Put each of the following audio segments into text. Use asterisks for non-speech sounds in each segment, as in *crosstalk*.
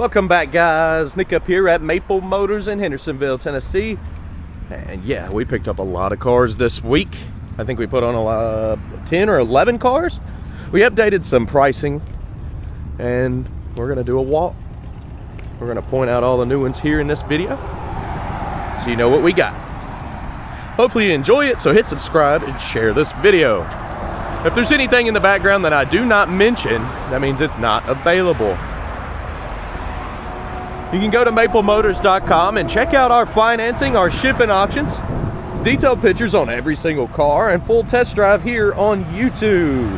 Welcome back guys, Nick up here at Maple Motors in Hendersonville, Tennessee. And yeah, we picked up a lot of cars this week. I think we put on a lot, 10 or 11 cars. We updated some pricing and we're gonna do a walk. We're gonna point out all the new ones here in this video so you know what we got. Hopefully you enjoy it, so hit subscribe and share this video. If there's anything in the background that I do not mention, that means it's not available. You can go to maplemotors.com and check out our financing, our shipping options, detailed pictures on every single car, and full test drive here on YouTube.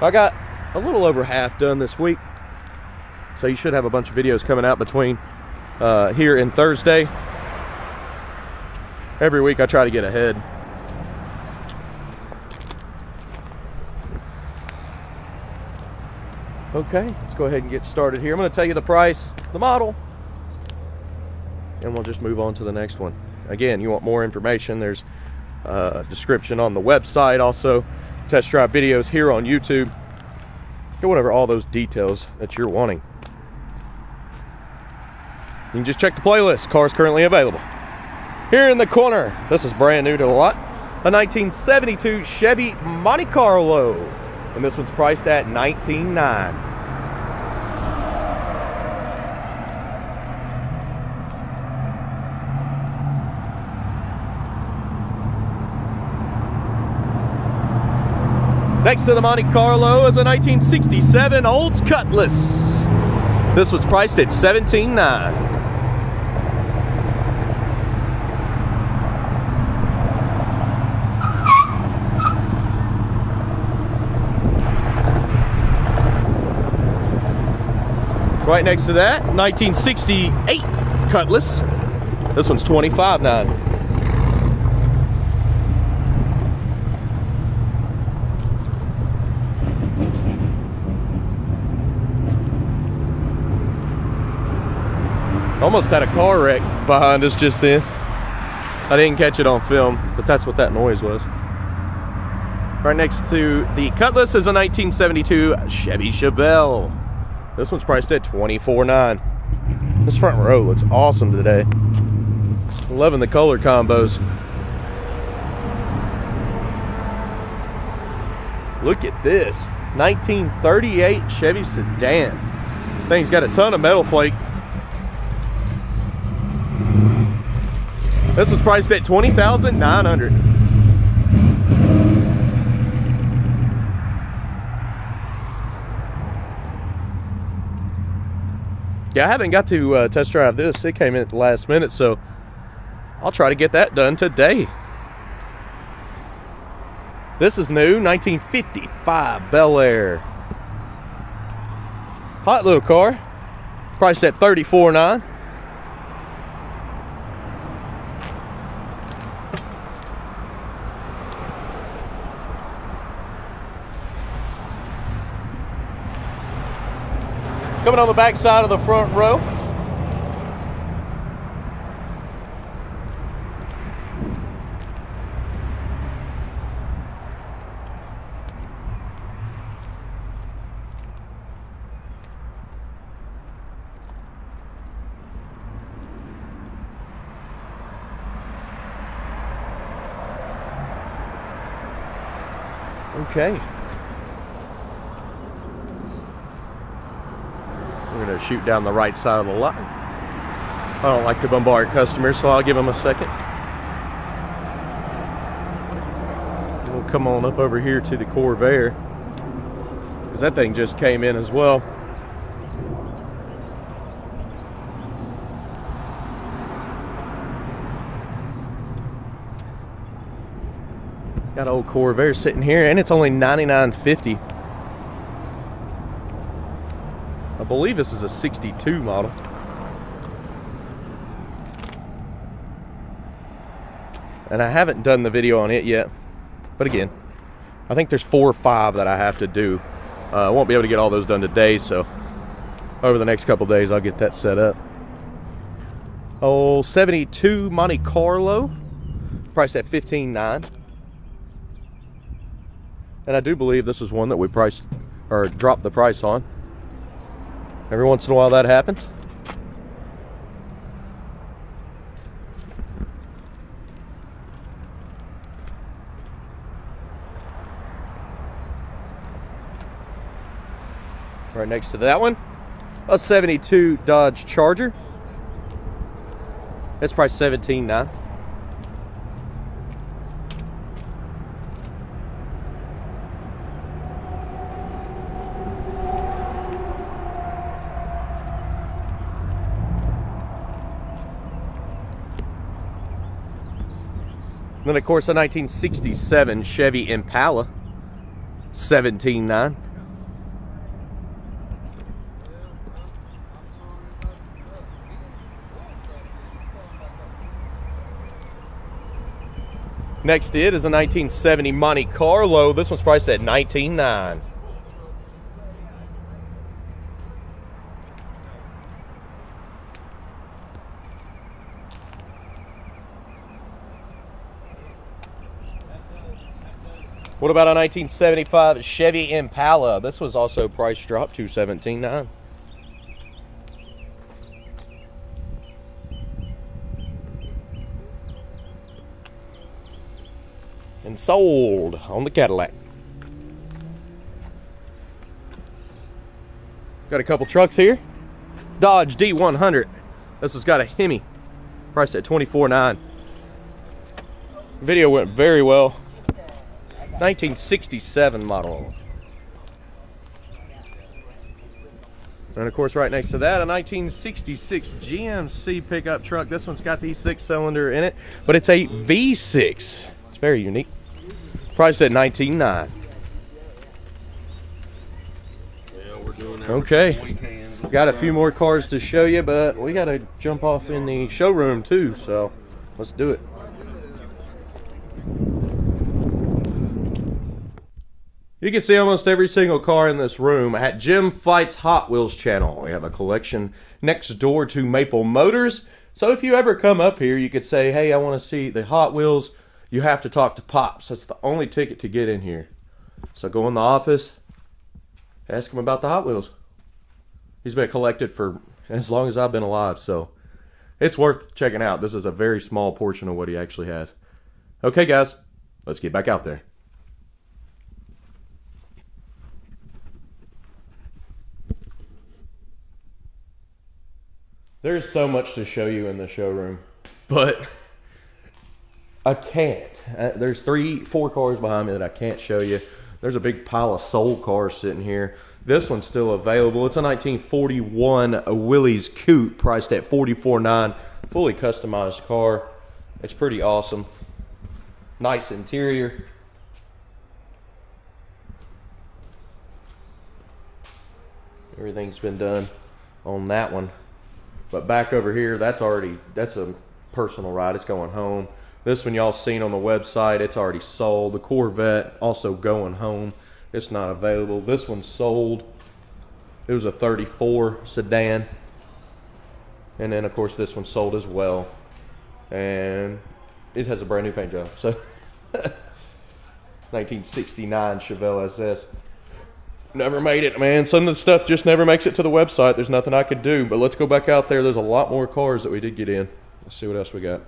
I got a little over half done this week, so you should have a bunch of videos coming out between uh, here and Thursday. Every week I try to get ahead. Okay, let's go ahead and get started here. I'm going to tell you the price, the model, and we'll just move on to the next one. Again, you want more information, there's a description on the website, also test drive videos here on YouTube. Go whatever all those details that you're wanting. You can just check the playlist. Cars currently available. Here in the corner, this is brand new to the lot, a 1972 Chevy Monte Carlo and this one's priced at 19.9. Next to the Monte Carlo is a 1967 Olds Cutlass. This one's priced at 17.9. Right next to that, 1968 Cutlass. This one's 25.9. Almost had a car wreck behind us just then. I didn't catch it on film, but that's what that noise was. Right next to the Cutlass is a 1972 Chevy Chevelle. This one's priced at $24.9. This front row looks awesome today. Loving the color combos. Look at this. 1938 Chevy sedan. Thing's got a ton of metal flake. This was priced at 20900 yeah, I haven't got to uh, test drive this. It came in at the last minute, so I'll try to get that done today. This is new, 1955 Bel Air. Hot little car, priced at 34.9. Coming on the back side of the front row. Okay. We're going to shoot down the right side of the lot. I don't like to bombard customers, so I'll give them a second. We'll come on up over here to the Corvair. Because that thing just came in as well. Got old Corvair sitting here, and it's only 99.50. I believe this is a 62 model. And I haven't done the video on it yet. But again, I think there's four or five that I have to do. Uh, I won't be able to get all those done today, so over the next couple days I'll get that set up. Oh, 72 Monte Carlo, priced at 15.9. And I do believe this is one that we priced or dropped the price on. Every once in a while that happens. Right next to that one, a 72 Dodge Charger. That's price 17.9. And then of course a 1967 Chevy Impala, 17.9. Next to it is a 1970 Monte Carlo. This one's priced at 19.9. What about a 1975 Chevy Impala? This was also price dropped to 17.9. And sold on the Cadillac. Got a couple trucks here. Dodge D100. This has got a Hemi. Priced at 24.9. Video went very well. 1967 model. And of course, right next to that, a 1966 GMC pickup truck. This one's got the six cylinder in it, but it's a V6. It's very unique. Priced at 19.9. Okay. Got a few more cars to show you, but we got to jump off in the showroom too, so let's do it. You can see almost every single car in this room at Jim Fights Hot Wheels channel. We have a collection next door to Maple Motors. So if you ever come up here, you could say, hey, I want to see the Hot Wheels. You have to talk to Pops. That's the only ticket to get in here. So go in the office, ask him about the Hot Wheels. He's been collected for as long as I've been alive, so it's worth checking out. This is a very small portion of what he actually has. Okay, guys, let's get back out there. There's so much to show you in the showroom, but I can't. Uh, there's three, four cars behind me that I can't show you. There's a big pile of sold cars sitting here. This one's still available. It's a 1941 Willys Coupe priced at $44.9. Fully customized car. It's pretty awesome. Nice interior. Everything's been done on that one. But back over here, that's already, that's a personal ride. It's going home. This one y'all seen on the website. It's already sold. The Corvette also going home. It's not available. This one's sold. It was a 34 sedan. And then of course this one sold as well. And it has a brand new paint job. So *laughs* 1969 Chevelle SS. Never made it, man. Some of the stuff just never makes it to the website. There's nothing I could do. But let's go back out there. There's a lot more cars that we did get in. Let's see what else we got.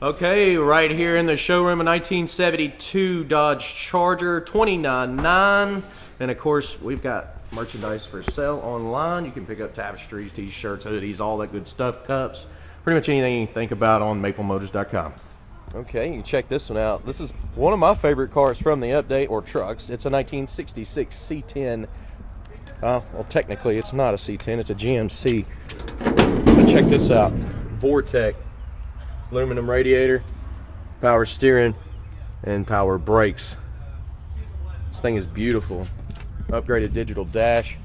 Okay, right here in the showroom, a 1972 Dodge Charger, 29.9. And of course, we've got merchandise for sale online. You can pick up tapestries, t-shirts, hoodies, all that good stuff, cups. Pretty much anything you think about on maplemotors.com. Okay, you check this one out. This is one of my favorite cars from the update, or trucks. It's a 1966 C10. Uh, well, technically, it's not a C10. It's a GMC. But check this out. Vortec. Aluminum radiator, power steering, and power brakes. This thing is beautiful. Upgraded digital dash.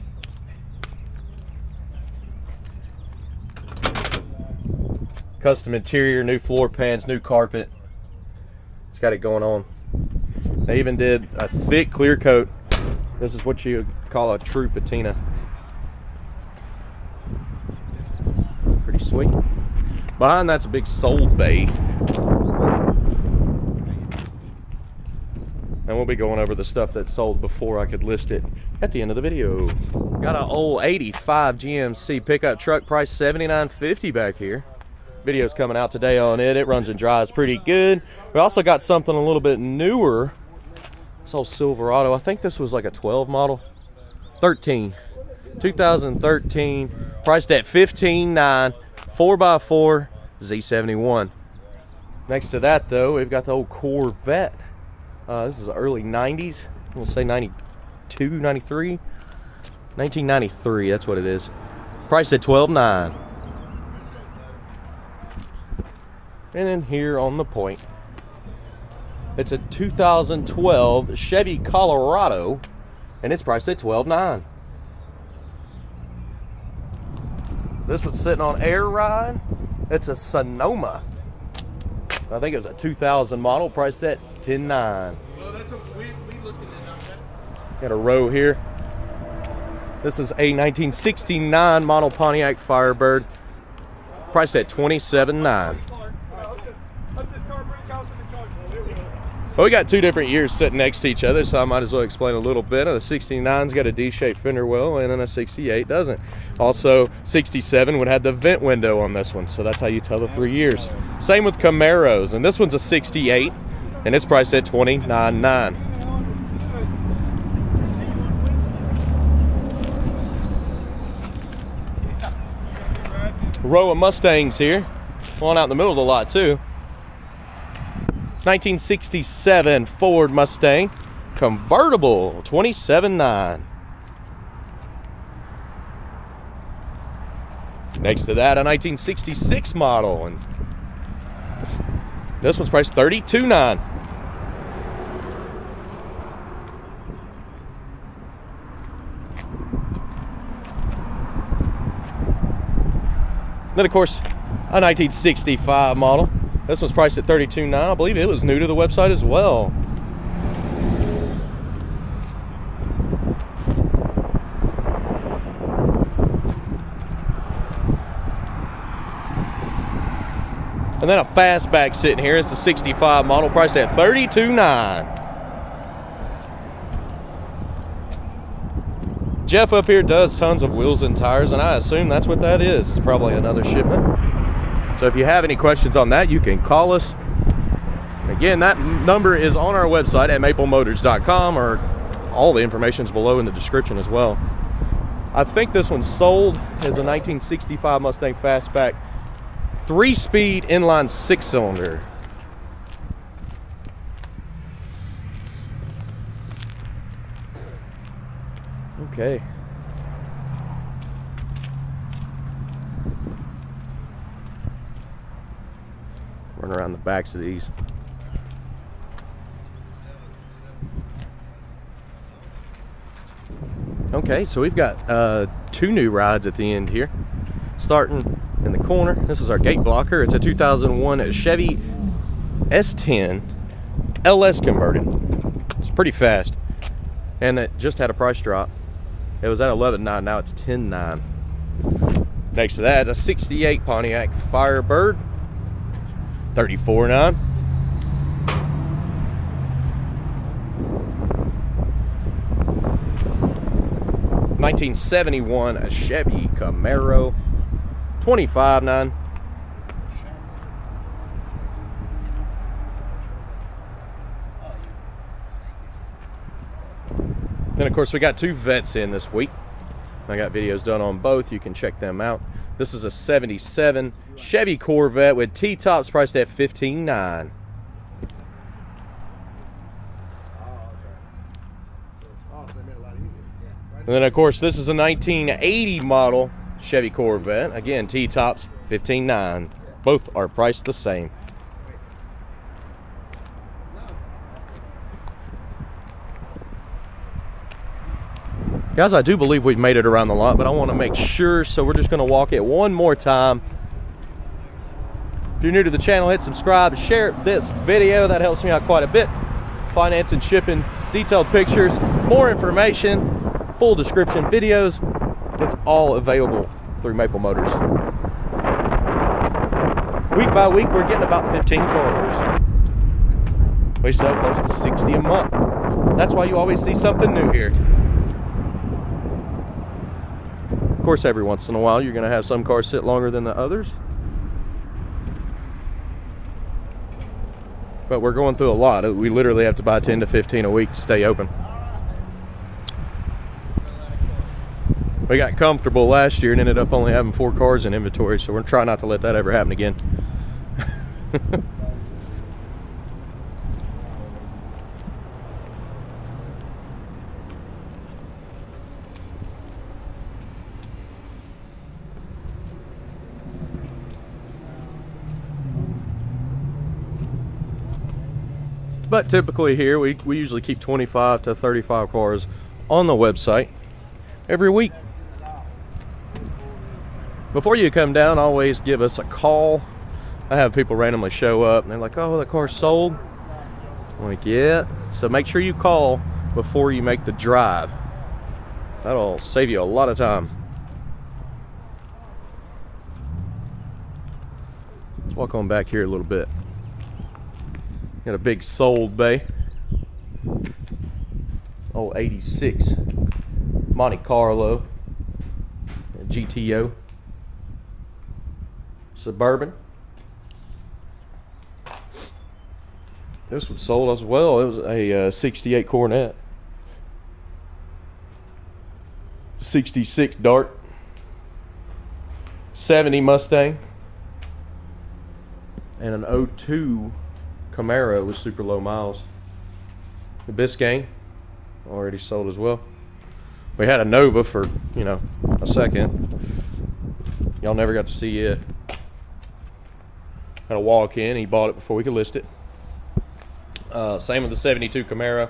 Custom interior, new floor pans, new carpet. It's got it going on. They even did a thick clear coat. This is what you call a true patina. Pretty sweet. Behind that's a big sold bay. And we'll be going over the stuff that's sold before I could list it at the end of the video. Got an old 85 GMC pickup truck, price 79.50 back here. Video's coming out today on it. It runs and drives pretty good. We also got something a little bit newer. This old Silverado. I think this was like a 12 model. 13. 2013. Priced at 15.9. 4x4 Z71. Next to that, though, we've got the old Corvette. Uh, this is early 90s. We'll say 92, 93. 1993, that's what it is. Priced at 12.9. And then here on the point, it's a 2012 Chevy Colorado, and it's priced at 12.9. This one's sitting on air ride. It's a Sonoma. I think it was a 2000 model, priced at 10.9. Well, that's a, we, we looked at it. Got a row here. This is a 1969 model Pontiac Firebird, priced at 27.9. Well, we got two different years sitting next to each other, so I might as well explain a little bit. The 69's got a D-shaped fender well, and then a 68 doesn't. Also, 67 would have the vent window on this one, so that's how you tell the three years. Same with Camaros, and this one's a 68, and it's priced at 29.9. Row of Mustangs here. One out in the middle of the lot, too. 1967 Ford Mustang convertible 27.9 next to that a 1966 model and this one's priced 32.9 then of course a 1965 model this one's priced at $32.9. I believe it was new to the website as well. And then a fastback sitting here. It's a 65 model, priced at $32.9. Jeff up here does tons of wheels and tires, and I assume that's what that is. It's probably another shipment. So if you have any questions on that, you can call us. Again, that number is on our website at maplemotors.com or all the information is below in the description as well. I think this one sold as a 1965 Mustang Fastback three-speed inline six-cylinder. Okay. Run around the backs of these. Okay, so we've got uh, two new rides at the end here. Starting in the corner, this is our gate blocker. It's a 2001 Chevy S10 LS converted. It's pretty fast. And it just had a price drop. It was at 11.9, now it's 10.9. Next to that a 68 Pontiac Firebird. 34 9 1971 a Chevy Camaro 25 9 Then of course we got two Vettes in this week. I got videos done on both. You can check them out. This is a 77 Chevy Corvette with T-tops priced at 15.9. And then of course this is a 1980 model Chevy Corvette. Again, T-tops 15.9. Both are priced the same. Guys, I do believe we've made it around the lot, but I want to make sure, so we're just going to walk it one more time. If you're new to the channel, hit subscribe, share this video. That helps me out quite a bit. Finance and shipping, detailed pictures, more information, full description videos. It's all available through Maple Motors. Week by week, we're getting about 15 cars. We sell close to 60 a month. That's why you always see something new here. Of course, every once in a while, you're going to have some cars sit longer than the others. But we're going through a lot. Uh, we literally have to buy 10 to 15 a week to stay open. We got comfortable last year and ended up only having four cars in inventory, so we're trying not to let that ever happen again. *laughs* But typically here, we, we usually keep 25 to 35 cars on the website every week. Before you come down, always give us a call. I have people randomly show up and they're like, oh, the car's sold. I'm like, yeah. So make sure you call before you make the drive. That'll save you a lot of time. Let's walk on back here a little bit. Got a big sold bay. Oh, 86 Monte Carlo GTO Suburban. This one sold as well. It was a uh, 68 Coronet. 66 Dart. 70 Mustang. And an 02 Camaro was super low miles. The Biscayne already sold as well. We had a Nova for, you know, a second. Y'all never got to see it. Had a walk in, he bought it before we could list it. Uh, same with the 72 Camaro.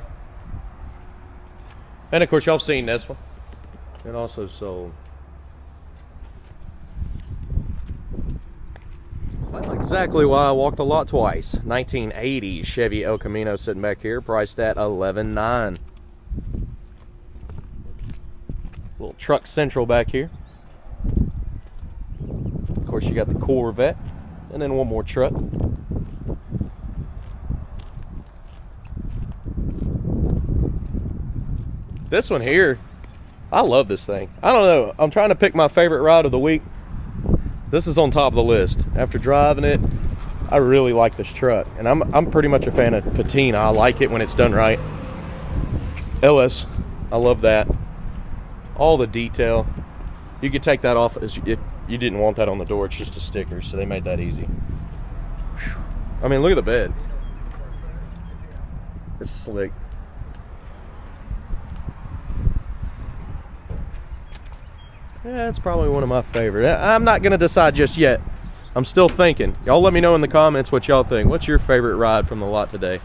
And of course, y'all seen this one. It also sold. Exactly why I walked the lot twice. 1980 Chevy El Camino sitting back here, priced at 11.9. Little truck central back here. Of course, you got the Corvette, and then one more truck. This one here, I love this thing. I don't know. I'm trying to pick my favorite ride of the week this is on top of the list. After driving it, I really like this truck. And I'm, I'm pretty much a fan of patina. I like it when it's done right. LS, I love that. All the detail. You could take that off as if you didn't want that on the door. It's just a sticker, so they made that easy. I mean, look at the bed. It's slick. Yeah, it's probably one of my favorite. I'm not going to decide just yet. I'm still thinking. Y'all let me know in the comments what y'all think. What's your favorite ride from the lot today?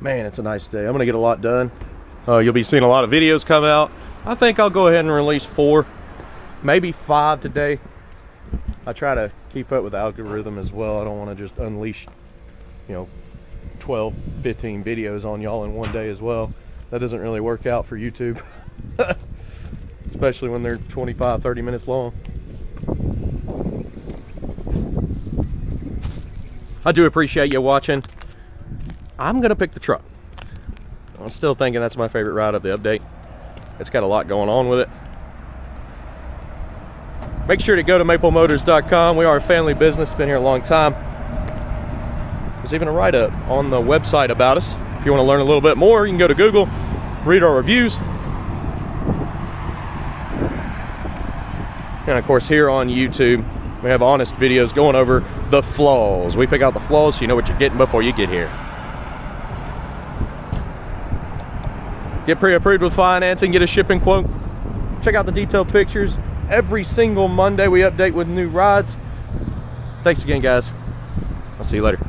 Man, it's a nice day. I'm going to get a lot done. Uh, you'll be seeing a lot of videos come out. I think I'll go ahead and release four, maybe five today. I try to keep up with the algorithm as well. I don't want to just unleash, you know, 12, 15 videos on y'all in one day as well. That doesn't really work out for YouTube, *laughs* especially when they're 25, 30 minutes long. I do appreciate you watching. I'm going to pick the truck. I'm still thinking that's my favorite ride of the update. It's got a lot going on with it. Make sure to go to maplemotors.com. We are a family business, been here a long time. There's even a write-up on the website about us. If you want to learn a little bit more, you can go to Google, read our reviews. And of course, here on YouTube, we have honest videos going over the flaws. We pick out the flaws so you know what you're getting before you get here. Get pre-approved with financing, get a shipping quote. Check out the detailed pictures. Every single Monday we update with new rides. Thanks again, guys. I'll see you later.